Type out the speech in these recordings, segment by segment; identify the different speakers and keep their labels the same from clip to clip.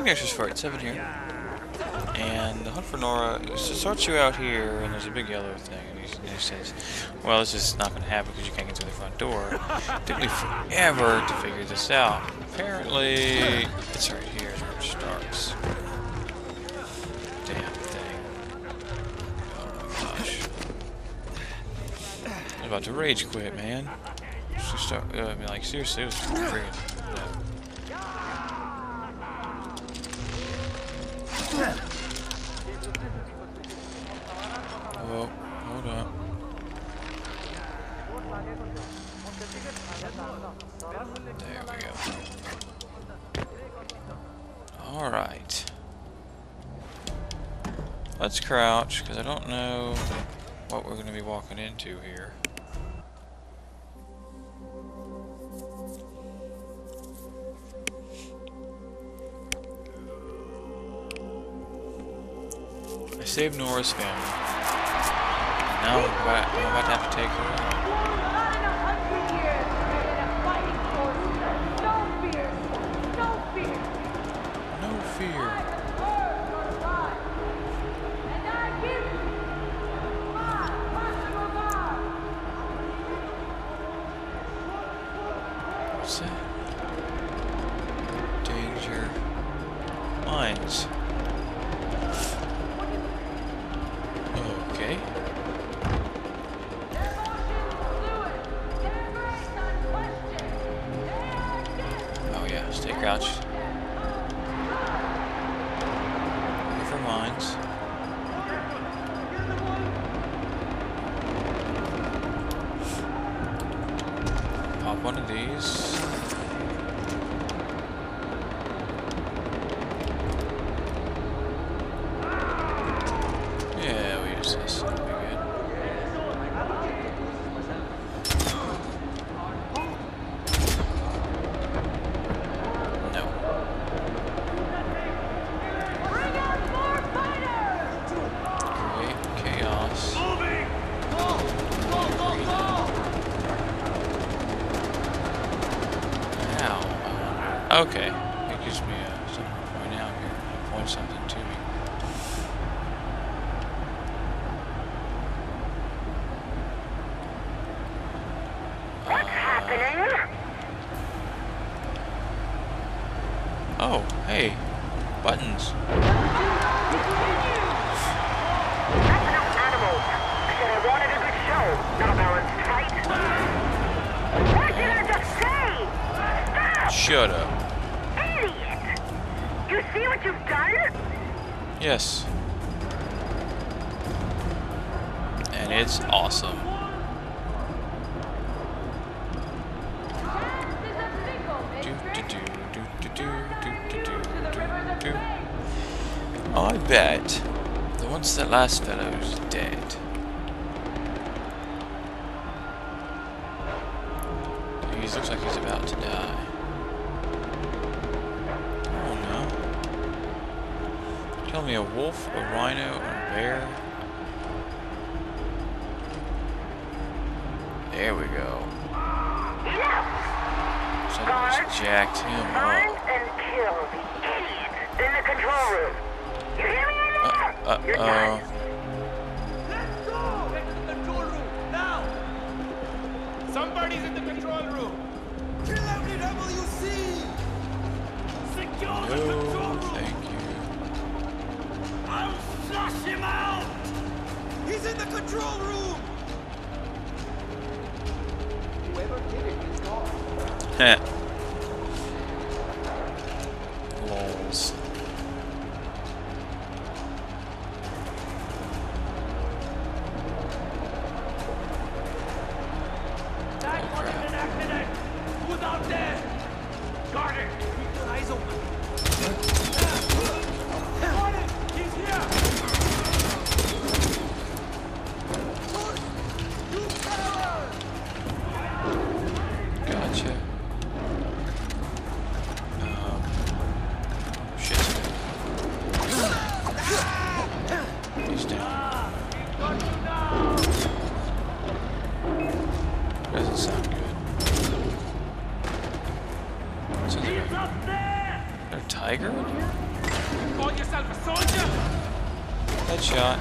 Speaker 1: Ignatius Fart 7 here. And the hunt for Noore sorts you out here, and there's a big yellow thing, and he, and he says, well, this is not going to happen because you can't get through the front door. It took me forever to figure this out. Apparently, it's right here is where it starts. Damn thing. Oh my gosh. I was about to rage quit, man. Start, uh, I mean, like, seriously, it was freaking... No. Oh, hold on. There we go. Alright. Let's crouch, because I don't know what we're going to be walking into here. I saved Noore's family. Now I'm about, I'm about to have to take her out. much. Okay. It gives me uh, something to point out here. Point something to me.
Speaker 2: What's uh, happening?
Speaker 1: Oh, hey. Buttons. Shut up
Speaker 2: see what you've done?
Speaker 1: Yes. And it's awesome. Oh, I bet the once that last fellow's dead, he looks like he's about to die. Tell me a wolf, a rhino, a bear. There we go.
Speaker 2: Enough!
Speaker 1: So I just jacked him
Speaker 2: Find
Speaker 1: up.
Speaker 2: and kill the idiot in the control room. You hear me in
Speaker 1: Uh,
Speaker 2: there?
Speaker 1: uh,
Speaker 2: You're
Speaker 1: uh,
Speaker 2: done.
Speaker 3: Let's go! Get to the control room, now! Somebody's in the control room! Kill every rebel you see! Secure the control
Speaker 1: no,
Speaker 3: He's in the control room! Whoever did it
Speaker 1: is
Speaker 3: gone. So
Speaker 1: they're, they're tiger?
Speaker 3: Call yourself a soldier?
Speaker 1: Headshot.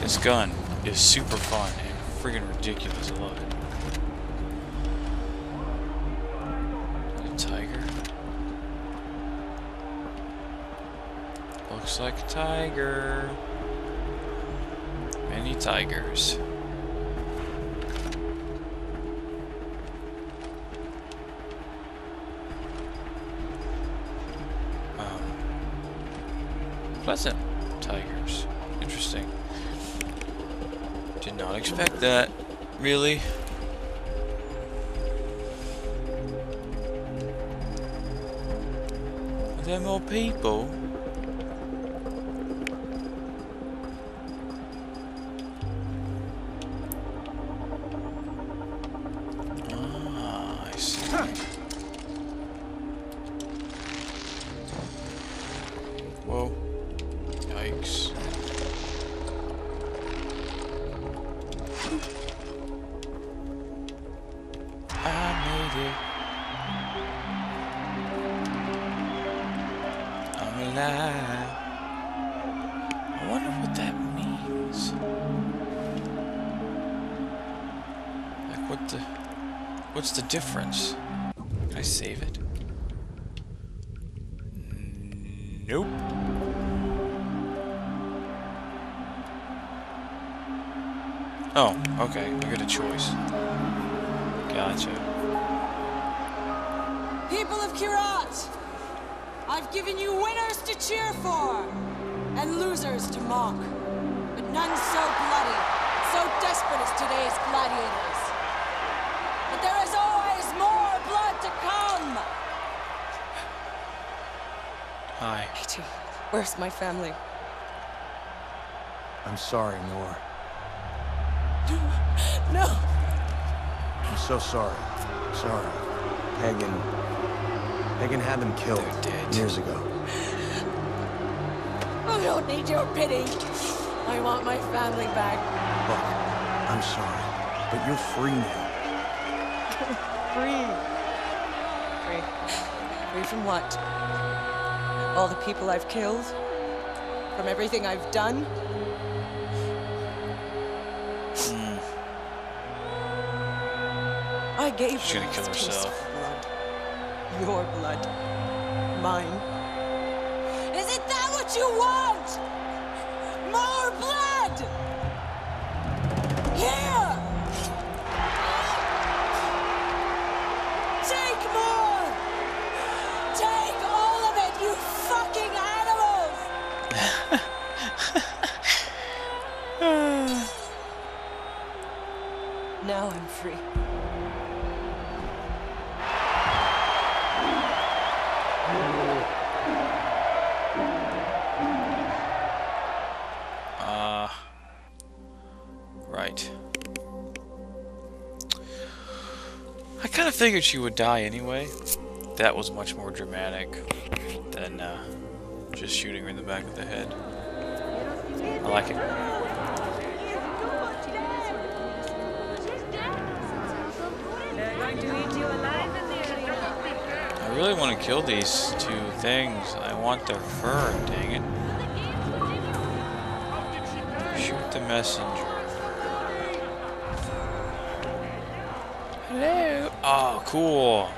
Speaker 1: This gun is super fun and friggin' ridiculous. I love it. Looks like a tiger. Many tigers. Um, pleasant tigers. Interesting. Did not expect that, really. Are there more people? The la I wonder what that means. Like what the what's the difference? I save it? Nope. Oh, okay. We got a choice. Gotcha.
Speaker 4: People of Kyrat, I've given you winners to cheer for and losers to mock, but none so bloody, so desperate as today's gladiators. But there is always more blood to come.
Speaker 1: Hi.
Speaker 4: Katie, where's my family?
Speaker 5: I'm sorry, Noore.
Speaker 4: No,
Speaker 5: I'm so sorry. Sorry. Pagan. Pagan had them killed years ago.
Speaker 4: I don't need your pity. I want my family back.
Speaker 5: Look, I'm sorry, but you're free now.
Speaker 4: Free. Free. Free from what? All the people I've killed? From everything I've done? Gave
Speaker 1: She's gonna kill
Speaker 4: this piece of
Speaker 1: herself.
Speaker 4: blood. Your blood. Mine. Isn't that what you want? More blood! Here! Take more! Take all of it, you fucking animals! now I'm free.
Speaker 1: I kind of figured she would die anyway. That was much more dramatic than uh, just shooting her in the back of the head. I like it. I really want to kill these two things. I want their fur, dang it. Shoot the messenger. Hello. Oh, cool.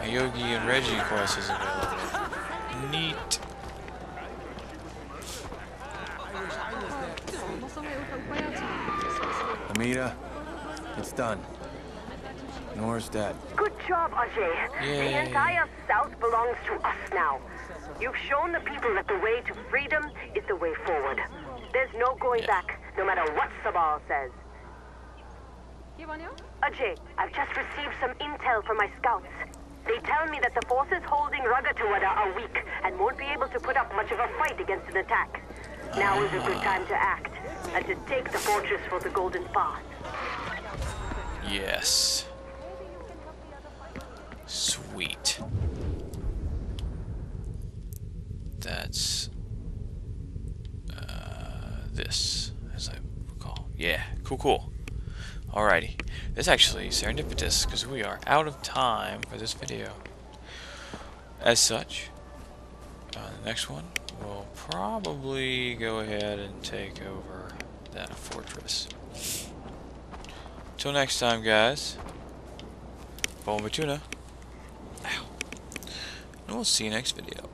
Speaker 1: A Yogi and Reggie quest is available. Neat.
Speaker 5: Amita, it's done. Noore's dead.
Speaker 2: Good job, Ajay.
Speaker 1: Yay.
Speaker 2: The entire South belongs to us now. You've shown the people that the way to freedom is the way forward. There's no going
Speaker 1: Yeah.
Speaker 2: back, no matter what Sabal says. Ajay, I've just received some intel from my scouts. They tell me that the forces holding Ragatawada are weak and won't be able to put up much of a fight against an attack. Now is a good time to act and to take the fortress for the Golden Path.
Speaker 1: Yes. Sweet. That's... Uh, this, as I recall. Yeah, cool, cool. Alrighty. This actually serendipitous because we are out of time for this video. As such, uh, the next one we'll probably go ahead and take over that fortress. Till next time, guys. Bomba tuna. Ow. And we'll see you next video.